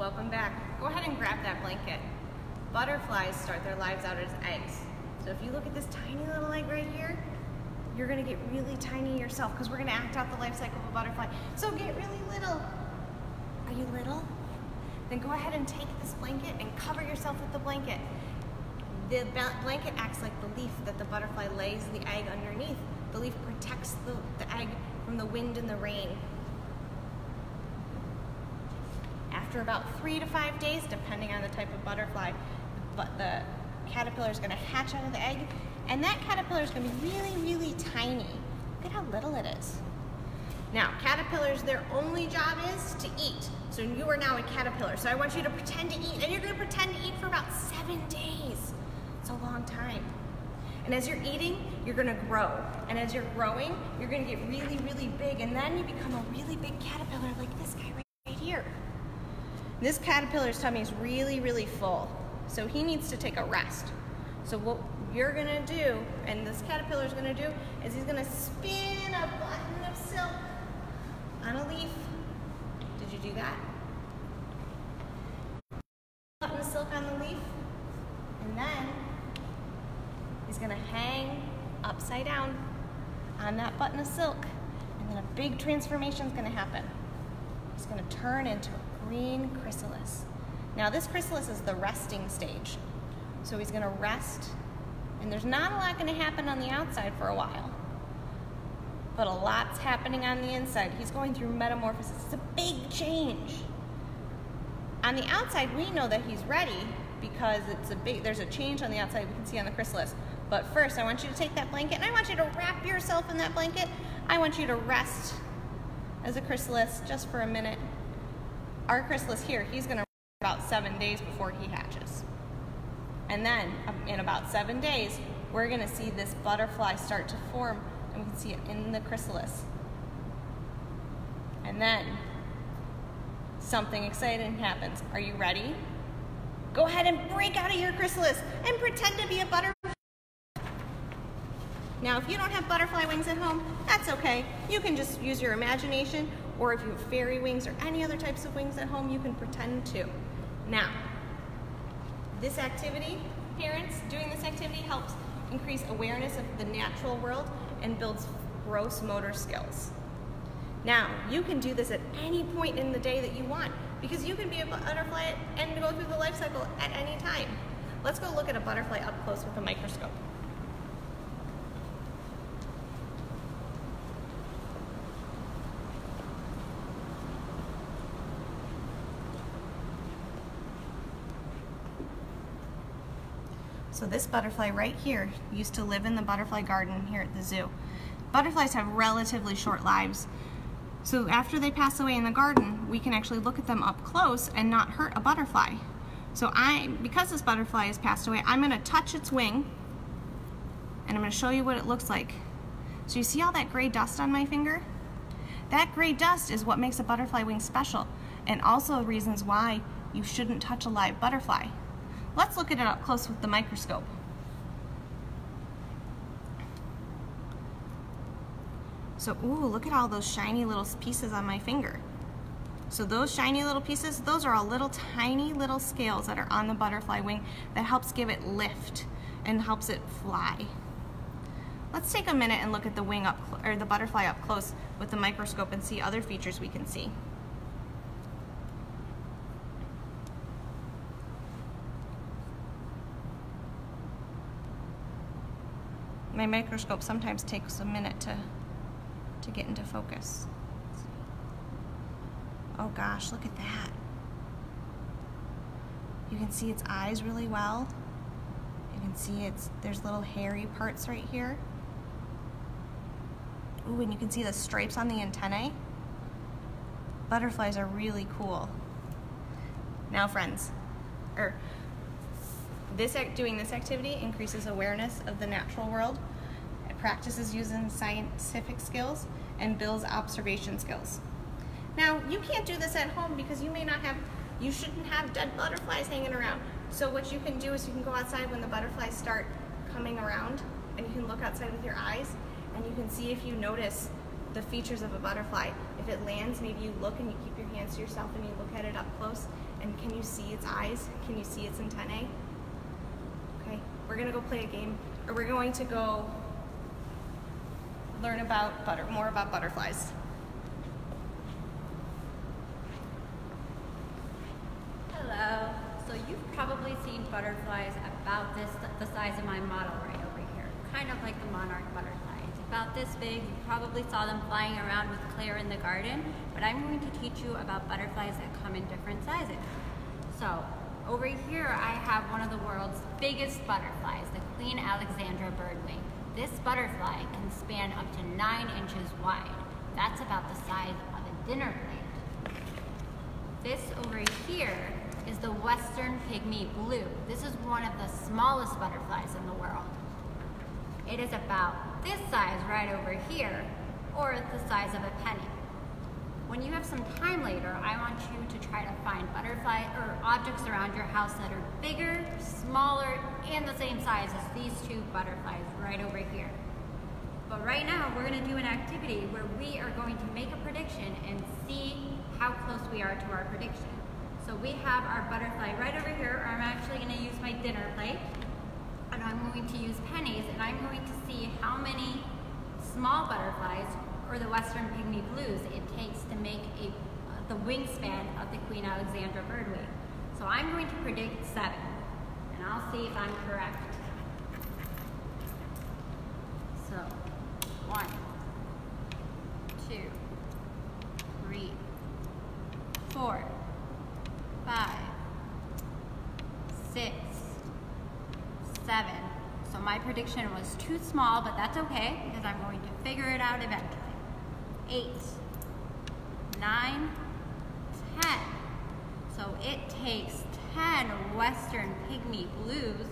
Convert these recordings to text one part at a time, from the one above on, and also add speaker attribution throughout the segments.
Speaker 1: Welcome back. Go ahead and grab that blanket. Butterflies start their lives out as eggs. So if you look at this tiny little egg right here, you're gonna get really tiny yourself because we're gonna act out the life cycle of a butterfly. So get really little. Are you little? Then go ahead and take this blanket and cover yourself with the blanket. The blanket acts like the leaf that the butterfly lays the egg underneath. The leaf protects the, the egg from the wind and the rain. After about three to five days, depending on the type of butterfly, but the caterpillar is going to hatch out of the egg, and that caterpillar is going to be really, really tiny. Look at how little it is. Now, caterpillars, their only job is to eat. So you are now a caterpillar. So I want you to pretend to eat, and you're going to pretend to eat for about seven days. It's a long time. And as you're eating, you're going to grow. And as you're growing, you're going to get really, really big, and then you become a really big caterpillar like this guy right. This caterpillar's tummy is really, really full. So he needs to take a rest. So what you're gonna do, and this caterpillar's gonna do, is he's gonna spin a button of silk on a leaf. Did you do that? Button of silk on the leaf, and then he's gonna hang upside down on that button of silk, and then a big transformation is gonna happen. He's gonna turn into a green chrysalis. Now this chrysalis is the resting stage. So he's gonna rest, and there's not a lot gonna happen on the outside for a while. But a lot's happening on the inside. He's going through metamorphosis. It's a big change. On the outside, we know that he's ready because it's a big, there's a change on the outside we can see on the chrysalis. But first, I want you to take that blanket and I want you to wrap yourself in that blanket. I want you to rest as a chrysalis just for a minute our chrysalis here, he's going to about seven days before he hatches. And then um, in about seven days, we're going to see this butterfly start to form, and we can see it in the chrysalis. And then something exciting happens. Are you ready? Go ahead and break out of your chrysalis and pretend to be a butterfly. Now, if you don't have butterfly wings at home, that's okay. You can just use your imagination or if you have fairy wings or any other types of wings at home, you can pretend to. Now, this activity, parents, doing this activity helps increase awareness of the natural world and builds gross motor skills. Now, you can do this at any point in the day that you want because you can be a butterfly and go through the life cycle at any time. Let's go look at a butterfly up close with a microscope. So this butterfly right here used to live in the butterfly garden here at the zoo. Butterflies have relatively short lives. So after they pass away in the garden, we can actually look at them up close and not hurt a butterfly. So I, because this butterfly has passed away, I'm gonna touch its wing and I'm gonna show you what it looks like. So you see all that gray dust on my finger? That gray dust is what makes a butterfly wing special and also reasons why you shouldn't touch a live butterfly. Let's look at it up close with the microscope. So, ooh, look at all those shiny little pieces on my finger. So those shiny little pieces, those are all little tiny little scales that are on the butterfly wing that helps give it lift and helps it fly. Let's take a minute and look at the wing up, or the butterfly up close with the microscope and see other features we can see. My microscope sometimes takes a minute to, to get into focus. Oh gosh, look at that. You can see its eyes really well. You can see its, there's little hairy parts right here. Ooh, and you can see the stripes on the antennae. Butterflies are really cool. Now friends, or this doing this activity increases awareness of the natural world, practices using scientific skills, and builds observation skills. Now, you can't do this at home because you may not have, you shouldn't have dead butterflies hanging around. So what you can do is you can go outside when the butterflies start coming around and you can look outside with your eyes and you can see if you notice the features of a butterfly. If it lands, maybe you look and you keep your hands to yourself and you look at it up close. And can you see its eyes? Can you see its antennae? Okay, we're gonna go play a game, or we're going to go learn about butter, more about butterflies.
Speaker 2: Hello. So you've probably seen butterflies about this, the size of my model right over here. Kind of like the monarch butterfly. It's about this big. You probably saw them flying around with Claire in the garden. But I'm going to teach you about butterflies that come in different sizes. So over here I have one of the world's biggest butterflies, the Queen Alexandra birdwing. This butterfly can span up to nine inches wide. That's about the size of a dinner plate. This over here is the western pygmy blue. This is one of the smallest butterflies in the world. It is about this size right over here, or the size of a penny. When you have some time later, I want you to try to find butterfly or objects around your house that are bigger, smaller, and the same size as these two butterflies right over here. But right now, we're gonna do an activity where we are going to make a prediction and see how close we are to our prediction. So we have our butterfly right over here. I'm actually going to use my dinner plate. And I'm going to use pennies and I'm going to see how many small butterflies or the western pygmy blues it takes to make a, the wingspan of the Queen Alexandra birdwing. So I'm going to predict seven and I'll see if I'm correct. So, one, two, three, four, five, six, seven. So my prediction was too small, but that's okay because I'm going to figure it out eventually. Eight, nine, ten. So it takes 10 Western Pygmy Blues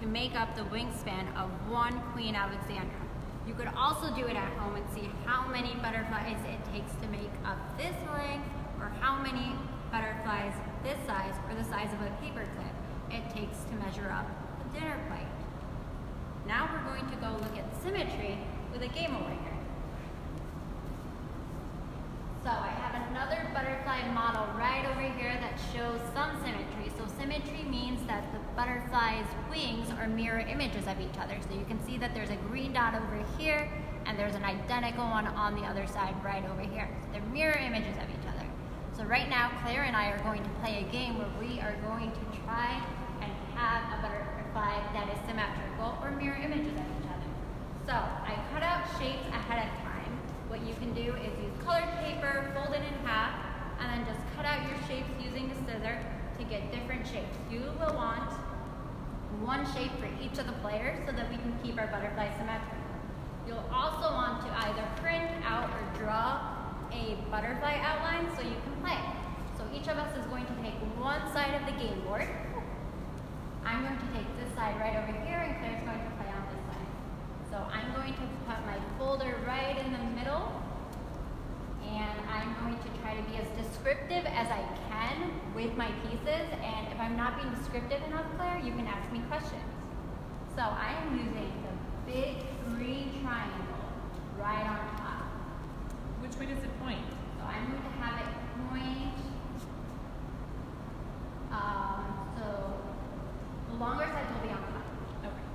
Speaker 2: to make up the wingspan of one Queen Alexandra. You could also do it at home and see how many butterflies it takes to make up this length or how many butterflies this size or the size of a paper clip it takes to measure up a dinner plate. Now we're going to go look at symmetry with a game here. So I have another butterfly model right shows some symmetry. So symmetry means that the butterfly's wings are mirror images of each other. So you can see that there's a green dot over here and there's an identical one on the other side right over here. So they're mirror images of each other. So right now, Claire and I are going to play a game where we are going to try and have a butterfly that is symmetrical or mirror images of each other. So I cut out shapes ahead of time. What you can do is use colored paper, fold it in half, and then just cut out your shapes using the scissor to get different shapes. You will want one shape for each of the players so that we can keep our butterfly symmetrical. You'll also want to either print out or draw a butterfly outline so you can play. So each of us is going to take one side of the game board. I'm going to take this side right over here and Claire's going to play on this side. So I'm going to put my folder right in the middle I'm going to try to be as descriptive as I can with my pieces and if I'm not being descriptive enough, Claire, you can ask me questions. So I am using the big green triangle right on top.
Speaker 3: Which way does it point?
Speaker 2: So I'm going to have it point, um, so the longer side will be on top.
Speaker 3: Okay.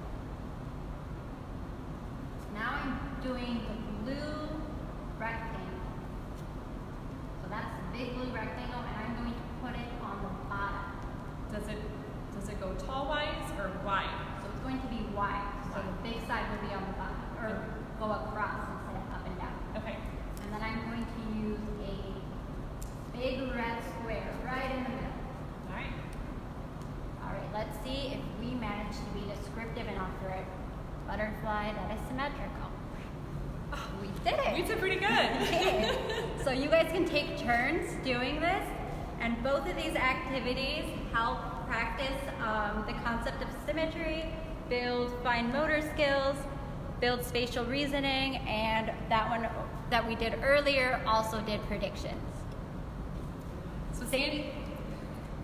Speaker 2: Now I'm doing the blue rectangle. So that's the big blue rectangle and I'm going to put it on the bottom.
Speaker 3: Does it does it go tall wise or wide?
Speaker 2: So it's going to be wide. So the big side will be on the bottom, or go across instead of up and down.
Speaker 3: Okay.
Speaker 2: And then I'm going to use a big red square right in the middle.
Speaker 3: All right.
Speaker 2: All right, let's see if we manage to be descriptive enough for a butterfly that is symmetrical. Oh, we did it!
Speaker 3: You did pretty good.
Speaker 2: so you guys can take turns doing this, and both of these activities help practice um, the concept of symmetry, build fine motor skills, build spatial reasoning, and that one that we did earlier also did predictions.
Speaker 3: so Sandy,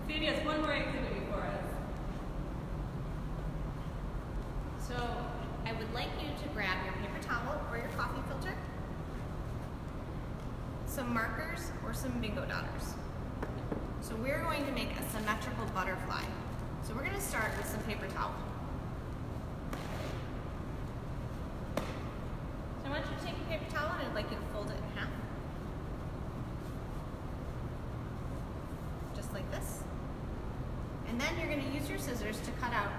Speaker 3: Sandy has one more activity for us.
Speaker 1: So I would like you to grab your paper towel or your coffee filter some markers or some bingo daubers. So we're going to make a symmetrical butterfly. So we're going to start with some paper towel. So I want you to take a paper towel and I'd like you to fold it in half. Just like this. And then you're going to use your scissors to cut out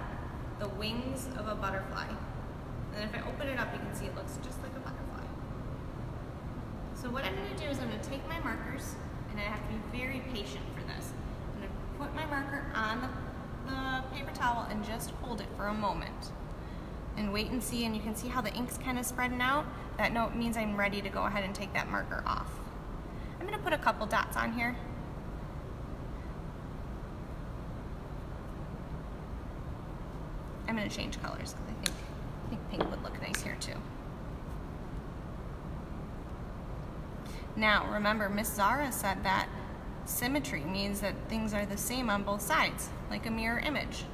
Speaker 1: the wings of a butterfly. And if I open it up, you can see it looks just like a butterfly. So what I'm going to do is I'm going to take my markers, and I have to be very patient this. I'm going to put my marker on the, the paper towel and just hold it for a moment. And wait and see, and you can see how the ink's kind of spreading out. That note means I'm ready to go ahead and take that marker off. I'm going to put a couple dots on here. I'm going to change colors because I think, I think pink would look nice here too. Now, remember, Miss Zara said that symmetry means that things are the same on both sides, like a mirror image.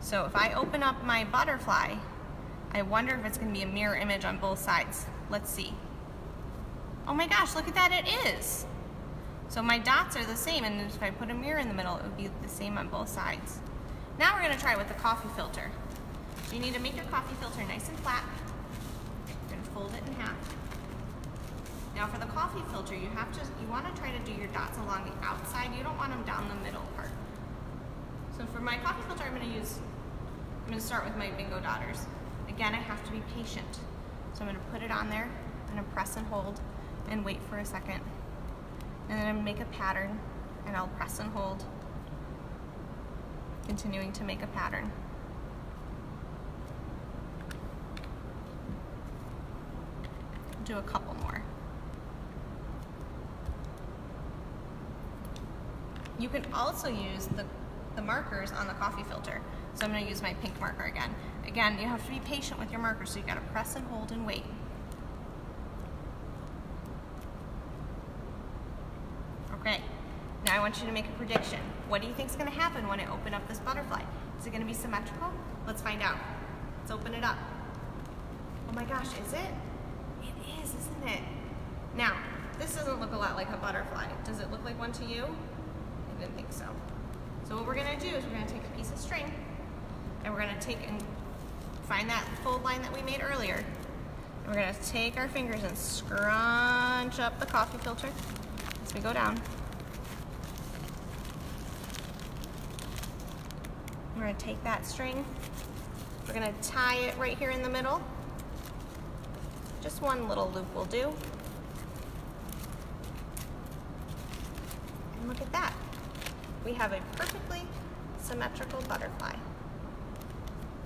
Speaker 1: So if I open up my butterfly, I wonder if it's going to be a mirror image on both sides. Let's see. Oh my gosh, look at that, it is. So my dots are the same, and if I put a mirror in the middle, it would be the same on both sides. Now we're going to try it with the coffee filter. You need to make your coffee filter nice and flat. You're to fold it in half. Now for the coffee filter, you have to, you want to try to do your dots along the outside. You don't want them down the middle part. So for my coffee filter, I'm going to use, I'm going to start with my bingo daubers. Again, I have to be patient. So I'm going to put it on there, I'm going to press and hold and wait for a second. And then I'm going to make a pattern and I'll press and hold, continuing to make a pattern. Do a couple more. You can also use the, the markers on the coffee filter. So I'm going to use my pink marker again. Again, you have to be patient with your marker, so you got to press and hold and wait. Okay, now I want you to make a prediction. What do you think is going to happen when I open up this butterfly? Is it going to be symmetrical? Let's find out. Let's open it up. Oh my gosh, is it? It is, isn't it? Now, this doesn't look a lot like a butterfly. Does it look like one to you? Didn't think so. So what we're gonna do is we're gonna take a piece of string and we're gonna take and find that fold line that we made earlier. And we're gonna take our fingers and scrunch up the coffee filter as we go down. We're gonna take that string, we're gonna tie it right here in the middle. Just one little loop will do. And look at that we have a perfectly symmetrical butterfly.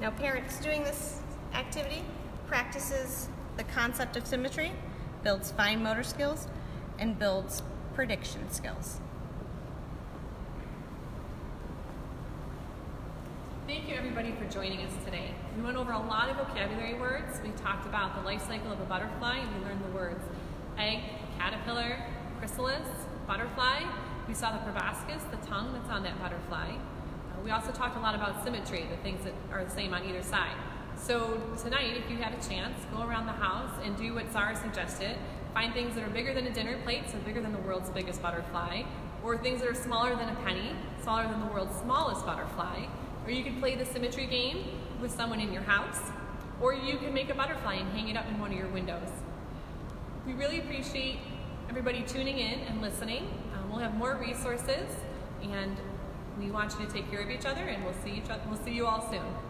Speaker 1: Now parents doing this activity practices the concept of symmetry, builds fine motor skills, and builds prediction skills.
Speaker 3: Thank you everybody for joining us today. We went over a lot of vocabulary words. We talked about the life cycle of a butterfly and we learned the words egg, caterpillar, chrysalis, butterfly, we saw the proboscis, the tongue that's on that butterfly. Uh, we also talked a lot about symmetry, the things that are the same on either side. So tonight, if you had a chance, go around the house and do what Zara suggested. Find things that are bigger than a dinner plate, so bigger than the world's biggest butterfly, or things that are smaller than a penny, smaller than the world's smallest butterfly. Or you could play the symmetry game with someone in your house, or you can make a butterfly and hang it up in one of your windows. We really appreciate everybody tuning in and listening. Um, we'll have more resources and we want you to take care of each other and we'll see each other, we'll see you all soon.